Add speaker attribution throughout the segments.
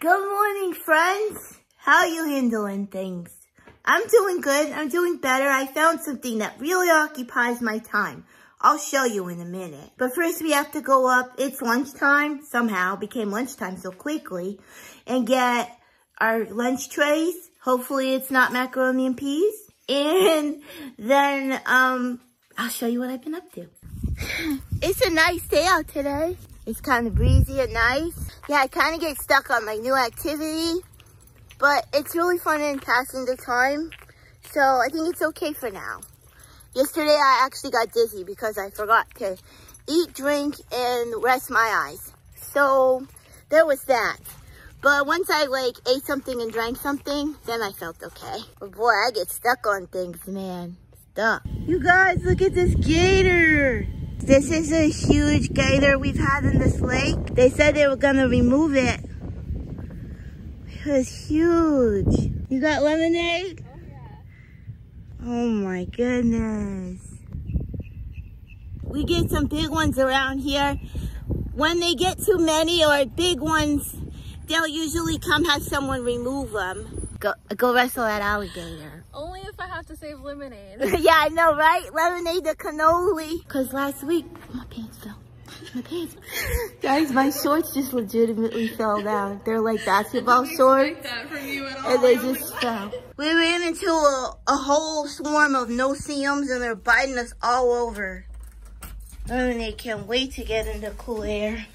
Speaker 1: Good morning, friends. How are you handling things? I'm doing good. I'm doing better. I found something that really occupies my time. I'll show you in a minute. But first we have to go up. It's lunchtime. Somehow became lunchtime so quickly. And get our lunch trays. Hopefully it's not macaroni and peas. And then um, I'll show you what I've been up to. it's a nice day out today. It's kind of breezy and nice. Yeah, I kind of get stuck on my new activity, but it's really fun and passing the time. So I think it's okay for now. Yesterday I actually got dizzy because I forgot to eat, drink, and rest my eyes. So there was that. But once I like ate something and drank something, then I felt okay. But boy, I get stuck on things, man. Stuck. You guys, look at this gator. This is a huge gator we've had in this lake. They said they were gonna remove it. It was huge. You got lemonade?
Speaker 2: Oh yeah.
Speaker 1: Oh my goodness. We get some big ones around here. When they get too many or big ones, they'll usually come have someone remove them. Go, go wrestle that alligator.
Speaker 2: Only if I have to save lemonade.
Speaker 1: yeah, I know, right? Lemonade the cannoli. Cause last week, my pants fell. My pants. Guys, my shorts just legitimately fell down. They're like basketball shorts. And they just fell. We ran into a, a whole swarm of no-see-ums and they're biting us all over. They can't wait to get into cool air.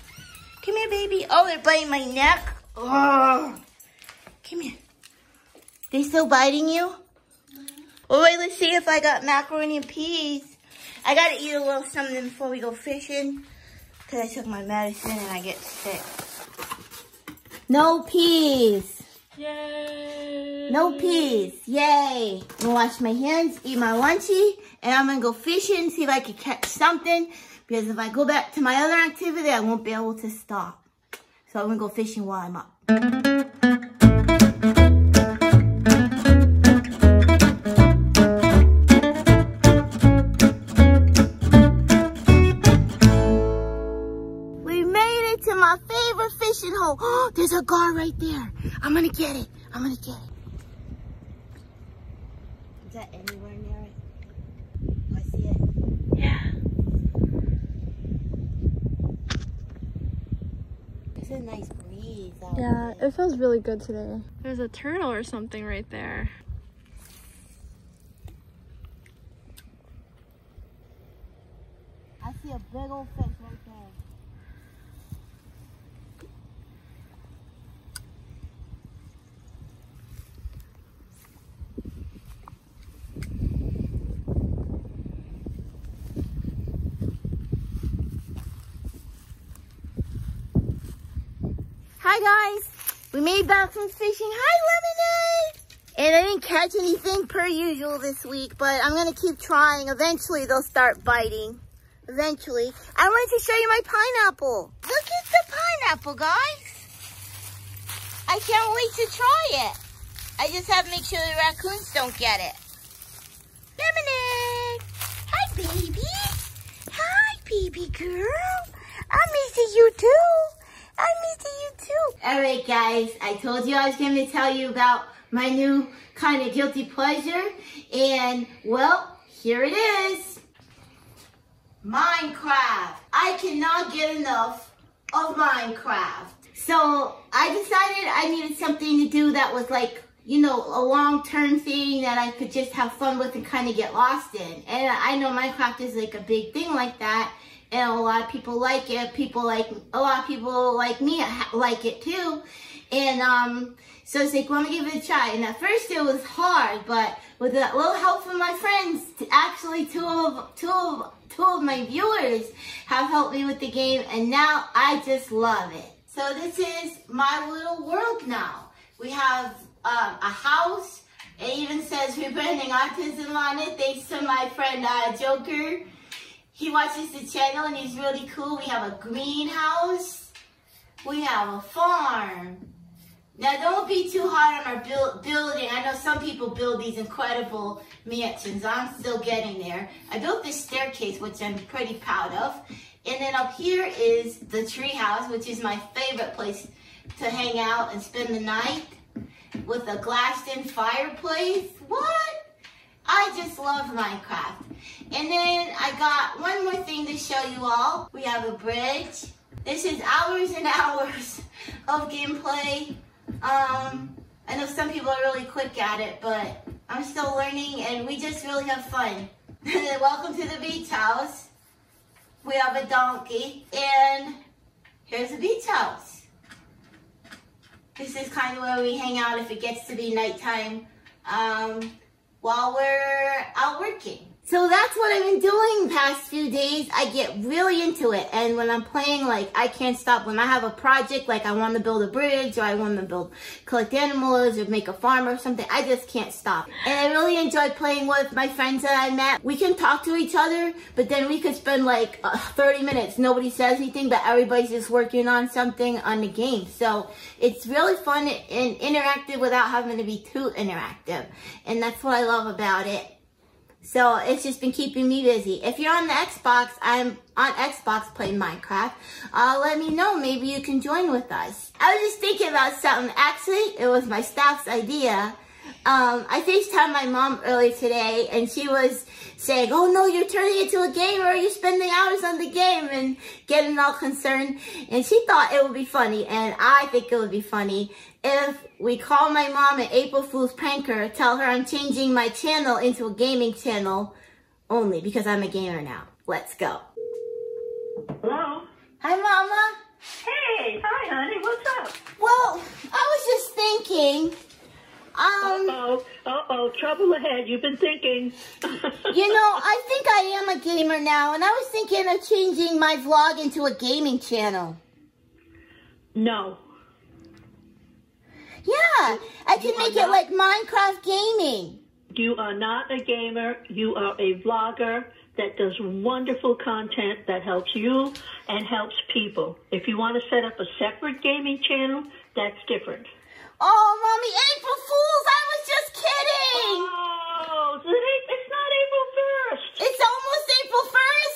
Speaker 1: Come here, baby. Oh, they're biting my neck. Oh, come here. They still biting you? Wait, let's see if I got macaroni and peas. I gotta eat a little something before we go fishing. Cause I took my medicine and I get sick. No peas.
Speaker 2: Yay!
Speaker 1: No peas. Yay. I'm gonna wash my hands, eat my lunchy, and I'm gonna go fishing, see if I can catch something. Because if I go back to my other activity, I won't be able to stop. So I'm gonna go fishing while I'm up. There's a gar right there. I'm gonna get it. I'm gonna get it. Is that anywhere near it? Do I see it? Yeah. It's a nice breeze out
Speaker 2: Yeah,
Speaker 1: there.
Speaker 2: it feels really good today. There's a turtle or something right there.
Speaker 1: I see a big old fish right there. Hi guys, we made back from fishing. Hi Lemonade! And I didn't catch anything per usual this week, but I'm gonna keep trying. Eventually they'll start biting. Eventually. I wanted to show you my pineapple. Look at the pineapple, guys. I can't wait to try it. I just have to make sure the raccoons don't get it. Lemonade! Hi, baby. Hi, baby girl. I'm missing you too. I'm meeting you too. All right, guys. I told you I was going to tell you about my new kind of guilty pleasure. And, well, here it is. Minecraft. I cannot get enough of Minecraft. So I decided I needed something to do that was like, you know, a long-term thing that I could just have fun with and kind of get lost in. And I know Minecraft is like a big thing like that. And a lot of people like it. People like, a lot of people like me like it too. And um, so it's like, want to give it a try. And at first it was hard, but with a little help from my friends, actually two of, two of, two of my viewers have helped me with the game. And now I just love it. So this is my little world now. We have um, a house. It even says rebranding autism on it, thanks to my friend uh, Joker. He watches the channel and he's really cool. We have a greenhouse. We have a farm. Now, don't be too hard on our build, building. I know some people build these incredible mansions. I'm still getting there. I built this staircase, which I'm pretty proud of. And then up here is the tree house, which is my favorite place to hang out and spend the night with a glassed in fireplace. What? I just love Minecraft. And then I got one more thing to show you all. We have a bridge. This is hours and hours of gameplay. Um, I know some people are really quick at it, but I'm still learning and we just really have fun. Welcome to the beach house. We have a donkey and here's a beach house. This is kind of where we hang out if it gets to be nighttime um, while we're out working. So that's what I've been doing past few days. I get really into it. And when I'm playing, like, I can't stop. When I have a project, like I want to build a bridge or I want to build, collect animals or make a farm or something, I just can't stop. And I really enjoy playing with my friends that I met. We can talk to each other, but then we could spend like uh, 30 minutes. Nobody says anything, but everybody's just working on something on the game. So it's really fun and interactive without having to be too interactive. And that's what I love about it. So it's just been keeping me busy. If you're on the Xbox, I'm on Xbox playing Minecraft. Uh, let me know. Maybe you can join with us. I was just thinking about something. Actually, it was my staff's idea. Um, I FaceTimed my mom earlier today and she was saying, oh no, you're turning into a gamer, you're spending hours on the game and getting all concerned. And she thought it would be funny and I think it would be funny if we call my mom an April Fool's pranker, tell her I'm changing my channel into a gaming channel only because I'm a gamer now. Let's go.
Speaker 3: Hello?
Speaker 1: Hi, Mama.
Speaker 3: Hey, hi, honey. What's up?
Speaker 1: Well, I was just thinking, um,
Speaker 3: Uh-oh, uh-oh, trouble ahead. You've been thinking.
Speaker 1: you know, I think I am a gamer now, and I was thinking of changing my vlog into a gaming channel.
Speaker 3: no.
Speaker 1: Yeah, I can
Speaker 3: You
Speaker 1: make it like Minecraft gaming.
Speaker 3: You are not a gamer. You are a vlogger that does wonderful content that helps you and helps people. If you want to set up a separate gaming channel, that's different.
Speaker 1: Oh, Mommy, April Fools, I was just kidding.
Speaker 3: Oh, it's not April 1st.
Speaker 1: It's almost April 1st.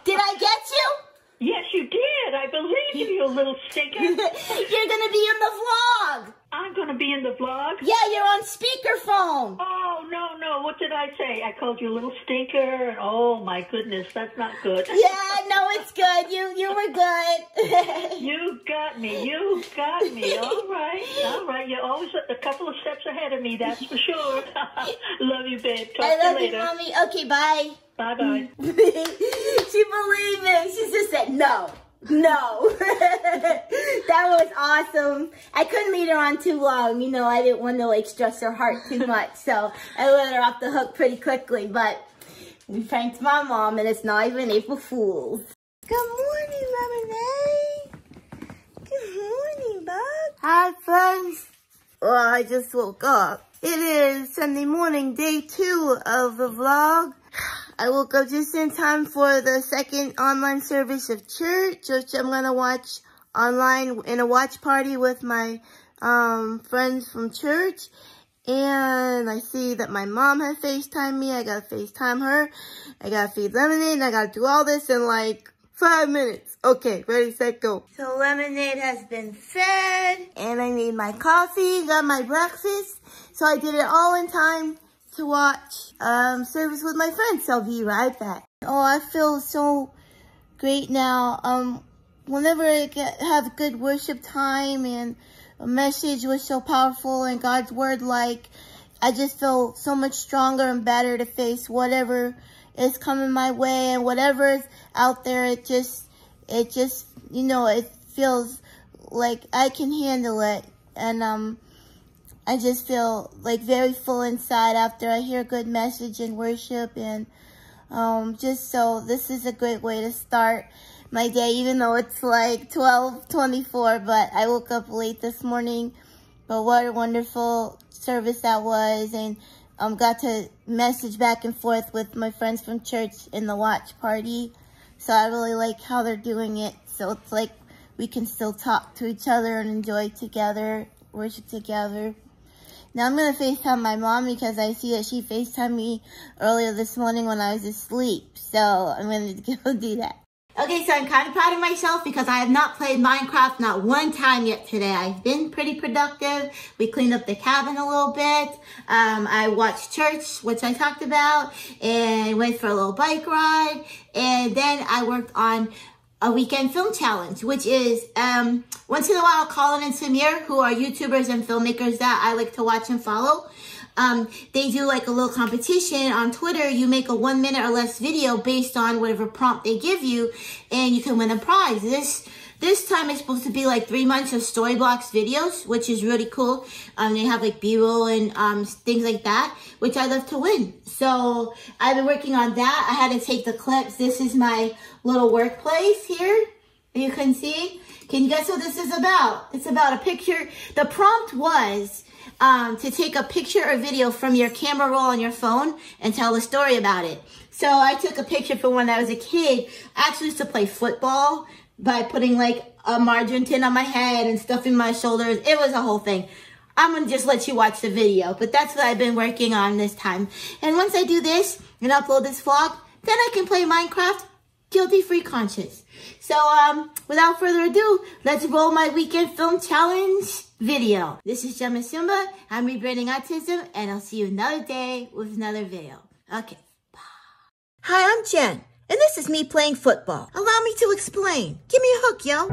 Speaker 1: Did I get you?
Speaker 3: yes, you did. I believe you, you little stinker.
Speaker 1: You're going to be in the vlog.
Speaker 3: I'm going to be in the vlog.
Speaker 1: Yeah, you're on speakerphone.
Speaker 3: Oh, no, no. What did I say? I called you a little stinker. Oh, my goodness. That's not good.
Speaker 1: Yeah, no, it's good. You you were good.
Speaker 3: You got me. You got me. All right. All right. You're always a couple of steps ahead of me, that's for sure. love you, babe. Talk
Speaker 1: I love
Speaker 3: to you
Speaker 1: you. Mommy. Okay, bye.
Speaker 3: Bye bye.
Speaker 1: she believed me. She just said no. No. that was awesome. I couldn't leave her on too long. You know, I didn't want to like stress her heart too much. So I let her off the hook pretty quickly. But we pranked my mom and it's not even April Fool's. Good morning, Lemonade. Good morning, bud. Hi, friends. Well, I just woke up. It is Sunday morning, day two of the vlog. I woke up just in time for the second online service of church, which I'm going to watch online in a watch party with my um, friends from church. And I see that my mom had FaceTime me. I got to FaceTime her. I got to feed Lemonade. And I got to do all this in like five minutes. Okay, ready, set, go. So Lemonade has been fed. And I made my coffee, got my breakfast. So I did it all in time to watch um, service with my friends. I'll be right back. Oh, I feel so great now. Um, whenever I get, have good worship time and a message was so powerful and God's word like, I just feel so much stronger and better to face whatever is coming my way and whatever is out there. It just, it just, you know, it feels like I can handle it. And, um, I just feel like very full inside after I hear a good message and worship and um, just so this is a great way to start my day even though it's like 12:24 but I woke up late this morning. But what a wonderful service that was and um, got to message back and forth with my friends from church in the watch party. So I really like how they're doing it. So it's like we can still talk to each other and enjoy together worship together now I'm going to FaceTime my mom because I see that she FaceTimed me earlier this morning when I was asleep. So I'm going to go do that. Okay, so I'm kind of proud of myself because I have not played Minecraft not one time yet today. I've been pretty productive. We cleaned up the cabin a little bit. Um, I watched church, which I talked about, and went for a little bike ride. And then I worked on a weekend film challenge, which is um, once in a while Colin and Samir, who are YouTubers and filmmakers that I like to watch and follow. Um, they do like a little competition on Twitter. You make a one minute or less video based on whatever prompt they give you, and you can win a prize. This this time it's supposed to be like three months of Storyblocks videos, which is really cool. Um, they have like B-roll and um, things like that, which I love to win. So I've been working on that. I had to take the clips. This is my little workplace here. You can see. Can you guess what this is about? It's about a picture. The prompt was um, to take a picture or video from your camera roll on your phone and tell a story about it. So I took a picture from when I was a kid. I actually used to play football by putting like a margarine tin on my head and stuffing my shoulders. It was a whole thing. I'm to just let you watch the video, but that's what I've been working on this time. And once I do this and upload this vlog, then I can play Minecraft guilty-free conscious. So, um, without further ado, let's roll my weekend film challenge video. This is Jen Msumba. I'm rebranding autism, and I'll see you another day with another video. Okay, bye. Hi, I'm Jen, and this is me playing football. Allow me to explain. Give me a hook, yo.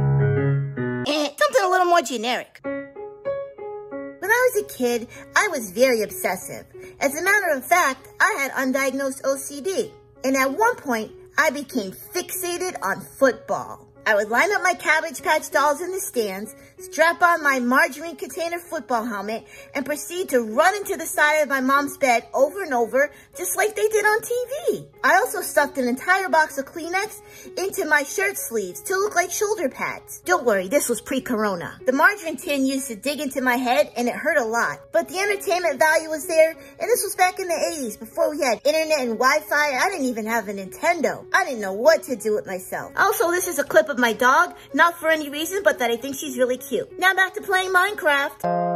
Speaker 1: Eh, something a little more generic. When I was a kid, I was very obsessive. As a matter of fact, I had undiagnosed OCD. And at one point, I became fixated on football. I would line up my Cabbage Patch dolls in the stands, strap on my margarine container football helmet, and proceed to run into the side of my mom's bed over and over, just like they did on TV. I also stuffed an entire box of Kleenex into my shirt sleeves to look like shoulder pads. Don't worry, this was pre-corona. The margarine tin used to dig into my head, and it hurt a lot. But the entertainment value was there, and this was back in the 80s, before we had internet and Wi-Fi. I didn't even have a Nintendo. I didn't know what to do with myself. Also, this is a clip of my dog, not for any reason, but that I think she's really cute. Now back to playing Minecraft.